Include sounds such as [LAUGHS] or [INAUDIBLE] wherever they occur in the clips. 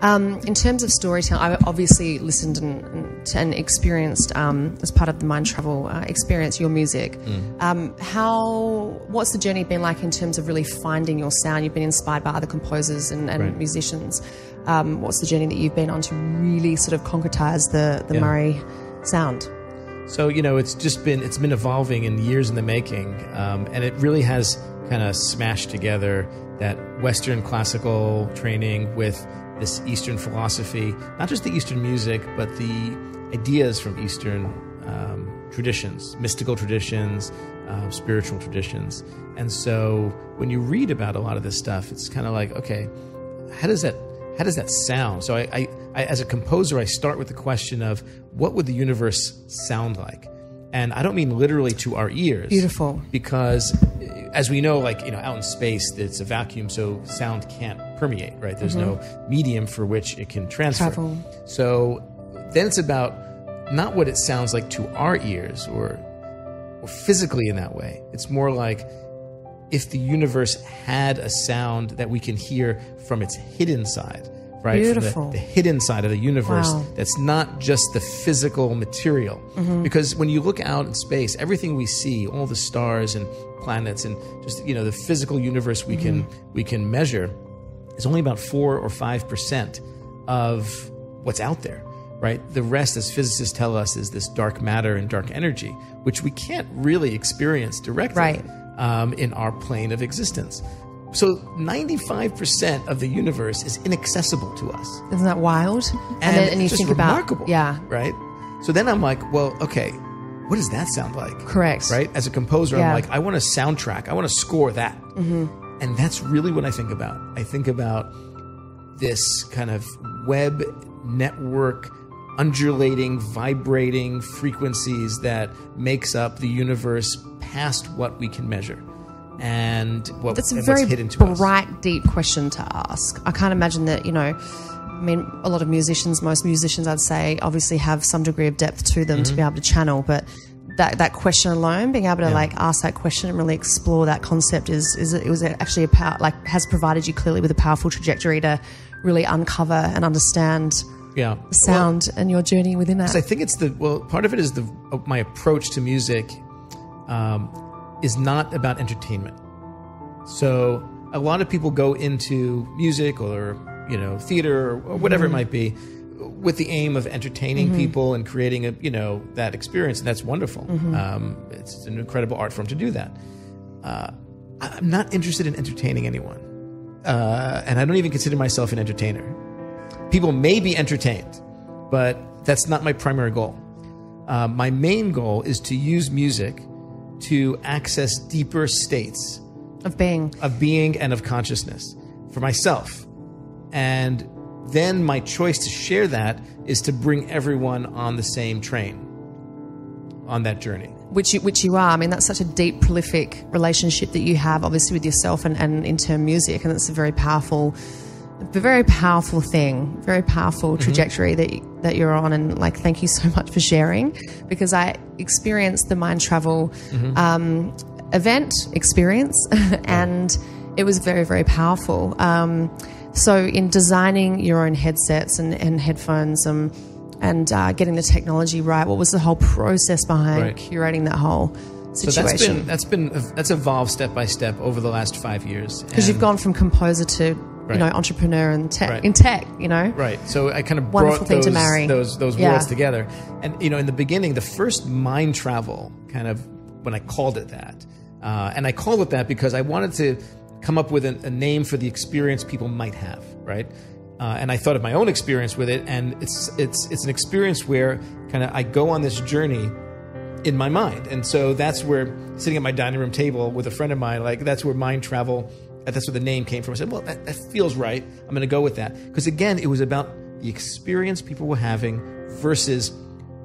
Um, in terms of storytelling, I obviously listened and, and, and experienced um, as part of the mind travel uh, experience your music. Mm. Um, how what's the journey been like in terms of really finding your sound? You've been inspired by other composers and, and Right. musicians. Um, what's the journey that you've been on to really sort of concretize the the Yeah. Murray sound? So you know, it's just been it's been evolving in years in the making, um, and it really has kind of smashed together that Western classical training with this Eastern philosophy, not just the Eastern music, but the ideas from Eastern um, traditions, mystical traditions, uh, spiritual traditions. And so when you read about a lot of this stuff, it's kind of like, okay, how does that how does that sound? So I, I, I, as a composer, I start with the question of what would the universe sound like, and I don't mean literally to our ears. Beautiful. because as we know, like you know, out in space, it's a vacuum, so sound can't permeate. Right? There's no mm-hmm. medium for which it can transfer. Travel. So then it's about not what it sounds like to our ears or or physically in that way. It's more like if the universe had a sound that we can hear from its hidden side, right? Beautiful. The, the hidden side of the universe Wow. that's not just the physical material. Mm-hmm. Because when you look out in space, everything we see, all the stars and planets and just you know the physical universe we can mm-hmm. we can measure is only about four or five percent of what's out there, right? The rest, as physicists tell us, is this dark matter and dark energy, which we can't really experience directly Right. Um, in our plane of existence. So, 95% of the universe is inaccessible to us. Isn't that wild? And, then, and you think remarkable. about yeah, Right? So then I'm like, well, okay, what does that sound like? correct. right? As a composer, Yeah. I'm like, I want a soundtrack. I want to score that. And that's really what I think about. I think about this kind of web network, undulating, vibrating frequencies that makes up the universe past what we can measure. And what That's a very to us. bright, deep question to ask. I can't imagine that, you know, I mean, a lot of musicians, most musicians, I'd say, obviously have some degree of depth to them to be able to channel, but that, that question alone, being able to Mm-hmm. Yeah. like ask that question and really explore that concept is, is it was actually a power, like has provided you clearly with a powerful trajectory to really uncover and understand Yeah. the sound and your journey within that. I think it's the well. Part of it is the my approach to music um, is not about entertainment. So a lot of people go into music or you know theater or whatever it might be with the aim of entertaining people and creating a you know that experience, and that's wonderful. Um, it's an incredible art form to do that. Uh, I'm not interested in entertaining anyone, uh, and I don't even consider myself an entertainer. People may be entertained, but that's not my primary goal. Uh, my main goal is to use music to access deeper states of being. of being and of consciousness for myself. And then my choice to share that is to bring everyone on the same train on that journey. which you, which you are. I mean, that's such a deep, prolific relationship that you have, obviously, with yourself and, and in term music, and it's a very powerful, a very powerful thing, very powerful trajectory that you, that you're on. And like, thank you so much for sharing, because I experienced the mind travel um, event experience, [LAUGHS] and it was very, very powerful. Um, so, in designing your own headsets and, and headphones, um, and uh, getting the technology right, what was the whole process behind Right. curating that whole So situation? that's been that's been that's evolved step by step over the last five years. Because you've gone from composer to you know entrepreneur and tech Right. in tech, you know. Right. So I kind of Wonderful brought thing those, to marry. those those Yeah. worlds together. And you know, in the beginning, the first mind travel kind of when I called it that, uh, and I called it that because I wanted to come up with a, a name for the experience people might have. Right. Uh, and I thought of my own experience with it, and it's it's it's an experience where kind of I go on this journey in my mind. And so that's where sitting at my dining room table with a friend of mine, like that's where mind travel, that's where the name came from. I said, well, that, that feels right. I'm going to go with that. Because again, it was about the experience people were having versus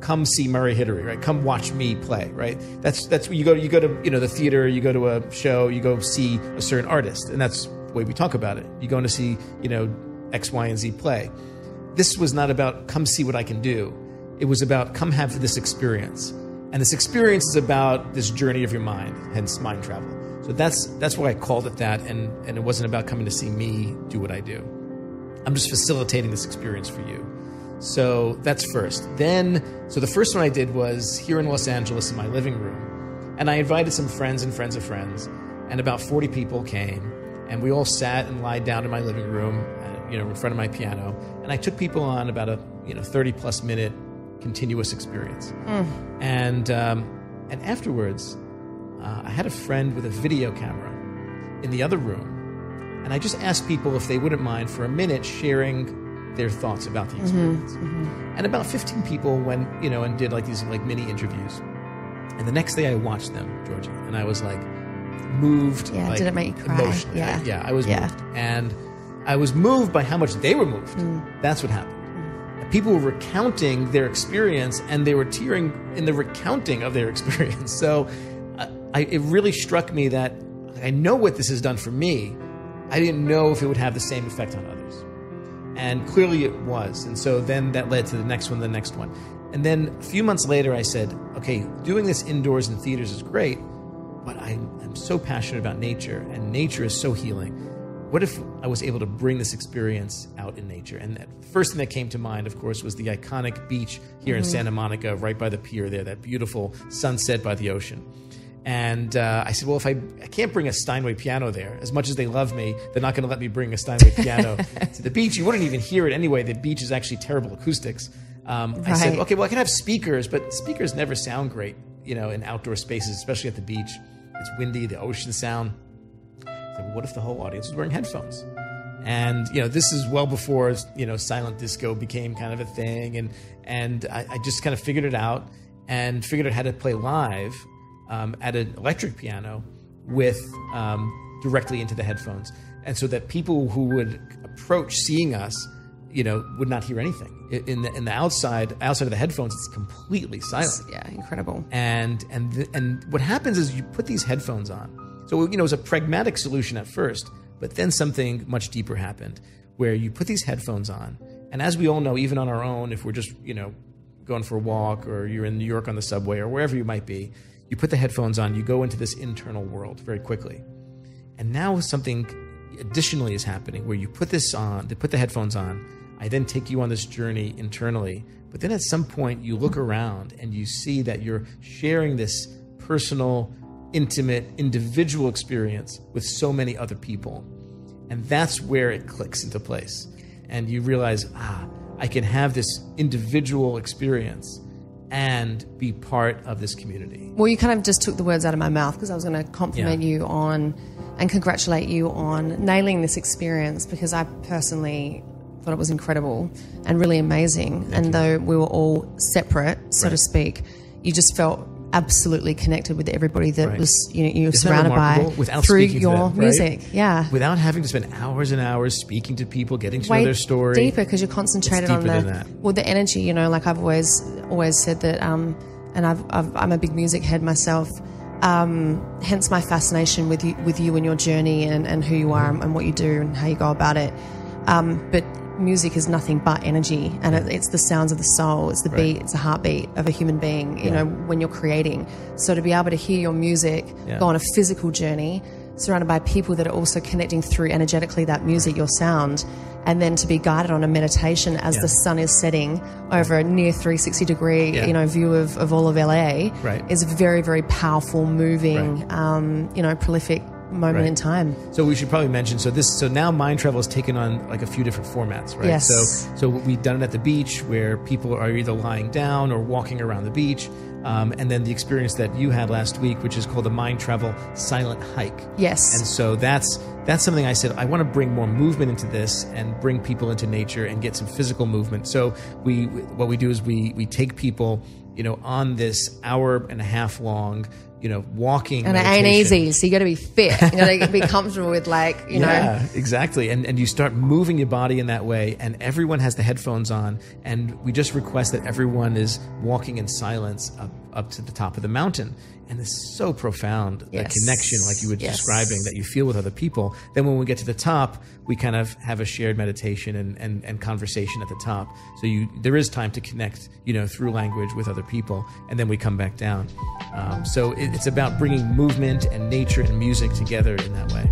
come see Murray Hidary, right? Come watch me play, right? That's that's you go. You go to you know the theater, you go to a show, you go see a certain artist, and that's the way we talk about it. You're going to see you know X, Y, and Z play. This was not about come see what I can do. It was about come have this experience. And this experience is about this journey of your mind, hence mind travel. So that's that's why I called it that, and and it wasn't about coming to see me do what I do. I'm just facilitating this experience for you. So that's first. Then, so the first one I did was here in Los Angeles in my living room, and I invited some friends and friends of friends, and about 40 people came, and we all sat and lied down in my living room, uh, you know, in front of my piano, and I took people on about a you know 30 plus minute continuous experience, and um, and afterwards, uh, I had a friend with a video camera in the other room, and I just asked people if they wouldn't mind for a minute sharing their thoughts about the experience. And about 15 people went, you know, and did like these like mini interviews. And the next day I watched them, Georgia, and I was like moved. Yeah, like, did it make you cry? Emotionally. Yeah. I- yeah, I was Yeah. moved. And I was moved by how much they were moved. Mm. That's what happened. People were recounting their experience and they were tearing in the recounting of their [LAUGHS] experience. So I, it really struck me that I know what this has done for me. I didn't know if it would have the same effect on others. And clearly it was. And so then that led to the next one, the next one. And then a few months later, I said, okay, doing this indoors in theaters is great, but I, I'm so passionate about nature, and nature is so healing. What if I was able to bring this experience out in nature? And the first thing that came to mind, of course, was the iconic beach here in mm-hmm. Santa Monica, right by the pier there, that beautiful sunset by the ocean. And uh, I said, well, if I, I can't bring a Steinway piano there, as much as they love me, they're not going to let me bring a Steinway piano [LAUGHS] to the beach. You wouldn't even hear it anyway. The beach is actually terrible acoustics. Um, I said, okay, well, I can have speakers, but speakers never sound great, you know, in outdoor spaces, especially at the beach. It's windy, the ocean sound. I said, well, what if the whole audience was wearing headphones? And you know, this is well before you know silent disco became kind of a thing, and and I, I just kind of figured it out and figured out how to play live um, at an electric piano with um, directly into the headphones, and so that people who would approach seeing us, you know, would not hear anything. In the in the outside outside of the headphones, it's completely silent Yeah, incredible. and and th- and what happens is you put these headphones on. So you know it was a pragmatic solution at first, but then something much deeper happened, where you put these headphones on, and as we all know, even on our own, if we're just you know going for a walk or you're in New York on the subway or wherever you might be, you put the headphones on, you go into this internal world very quickly, and now something additionally is happening where you put this on, they put the headphones on. I then take you on this journey internally, but then at some point you look around and you see that you're sharing this personal, intimate, individual experience with so many other people. And that's where it clicks into place. And you realize, ah, I can have this individual experience and be part of this community. Well, you kind of just took the words out of my mouth because I was going to compliment Yeah. you on and congratulate you on nailing this experience because I personally thought it was incredible and really amazing. and though we were all separate, so to speak, you just felt absolutely connected with everybody that Right. was you know you were Isn't surrounded by? Without through your them, right? music. Yeah. Without having to spend hours and hours speaking to people, getting to know way their story. deeper because you're concentrated on the well the energy. You know, like I've always always said that, um, and I've, I've, I'm a big music head myself. Um, hence my fascination with you with you and your journey and, and who you are Mm-hmm. and what you do and how you go about it. Um, but music is nothing but energy, and it, it's the sounds of the soul. It's the beat. It's the heartbeat of a human being. You know, when you're creating. So to be able to hear your music Yeah. go on a physical journey, surrounded by people that are also connecting through energetically that music, your sound, and then to be guided on a meditation as Yeah. the sun is setting over a near 360 degree, Yeah. you know, view of, of all of LA Right. is a very, very powerful, moving, Right. um, you know, prolific moment Right. in time. So we should probably mention. So this. So now mind travel has taken on like a few different formats, right? Yes. So so we've done it at the beach where people are either lying down or walking around the beach, um, and then the experience that you had last week, which is called the mind travel silent hike. Yes. And so that's that's something I said I want to bring more movement into this and bring people into nature and get some physical movement. So we what we do is we we take people, you know, on this hour and a half long, you know, walking and it ain't easy, so you got to be fit. You got to be comfortable with, like, you know, Yeah, exactly. And and you start moving your body in that way, and everyone has the headphones on, and we just request that everyone is walking in silence uh, up to the top of the mountain. And it's so profound, yes. that connection, like you were yes. describing, that you feel with other people. Then when we get to the top, we kind of have a shared meditation and, and, and conversation at the top. So you there is time to connect, you know, through language with other people. And then we come back down. Um, so it, it's about bringing movement and nature and music together in that way.